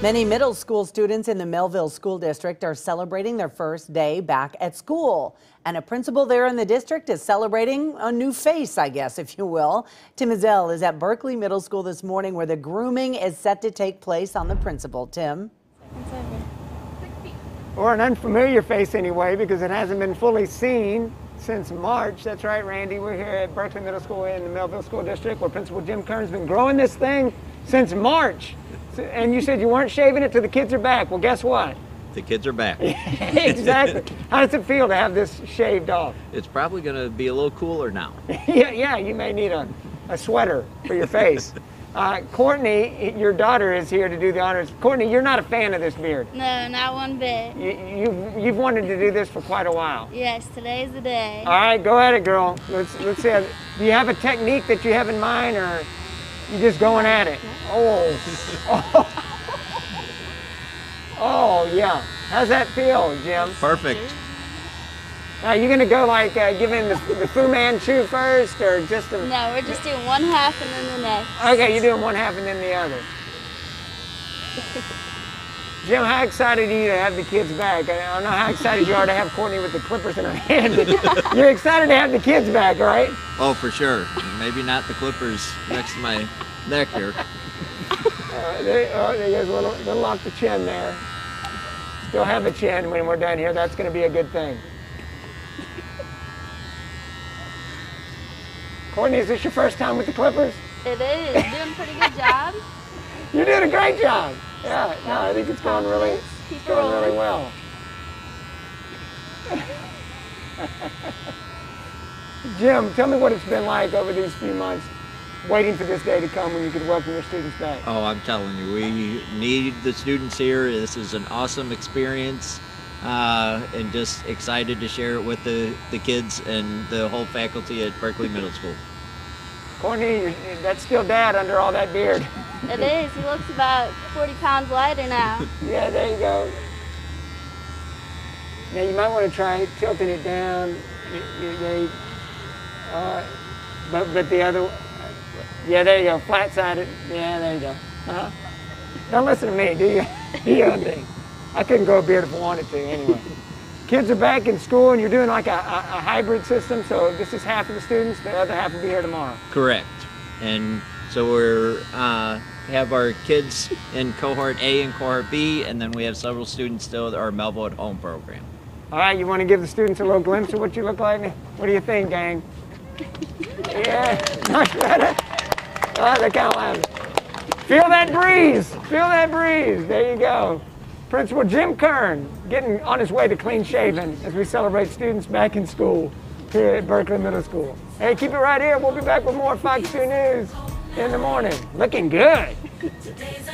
Many middle school students in the Mehlville School District are celebrating their first day back at school. And a principal there in the district is celebrating a new face, I guess, if you will. Tim Ezell is at Buerkle Middle School this morning where the grooming is set to take place on the principal. Tim? Or an unfamiliar face anyway, because it hasn't been fully seen since March. That's right, Randy. We're here at Buerkle Middle School in the Mehlville School District where Principal Jim Kern's been growing this thing since March. And you said you weren't shaving it till the kids are back. Well, guess what? The kids are back. exactly. How does it feel to have this shaved off? It's probably going to be a little cooler now. yeah, yeah, you may need a, a sweater for your face. Uh, Courtney, your daughter is here to do the honors. Courtney, you're not a fan of this beard. No, not one bit. You, you've, you've wanted to do this for quite a while. Yes, today's the day. All right, go at it, girl. Let's let's see. Do you have a technique that you have in mind, or you just going at it? Oh, oh, oh yeah. How's that feel, Jim? Perfect. Are you gonna go like uh, giving the, the Fu Manchu first, or just a? No, we're just doing one half and then the next. Okay, you're doing one half and then the other. Jim, how excited are you to have the kids back? I don't know how excited you are to have Courtney with the clippers in her hand, you're excited to have the kids back, right? Oh, for sure. Maybe not the clippers next to my neck here. Uh, there, oh, there goes a little, little off the chin there. Still have a chin when we're done here. That's going to be a good thing. Courtney, is this your first time with the Clippers? It is. Doing a pretty good job. You're doing a great job. Yeah, no, I think it's going really, it's going really well. Jim, tell me what it's been like over these few months, waiting for this day to come when you could welcome your students back. Oh, I'm telling you, we need the students here. This is an awesome experience. Uh, and just excited to share it with the, the kids and the whole faculty at Buerkle Middle School. Courtney, that's still dad under all that beard. It is. He looks about 40 pounds lighter now. Yeah, there you go. Now you might want to try tilting it down. Uh, but but the other, yeah, there you go, flat sided. Yeah, there you go. Uh-huh. Don't listen to me, do you? Do your own thing. I couldn't grow a beard if I wanted to anyway. Kids are back in school and you're doing like a, a, a hybrid system, so this is half of the students, the other half will be here tomorrow. Correct. And so we're uh, have our kids in cohort A and cohort B, and then we have several students still at our Mehlville at Home program. All right, you want to give the students a little glimpse of what you look like? What do you think, gang? Yeah, much better. Oh, they're kind of loud. Feel that breeze. Feel that breeze. There you go. Principal Jim Kerns getting on his way to clean shaven as we celebrate students back in school here at Buerkle Middle School. Hey, keep it right here. We'll be back with more Fox 2 News in the morning. Looking good.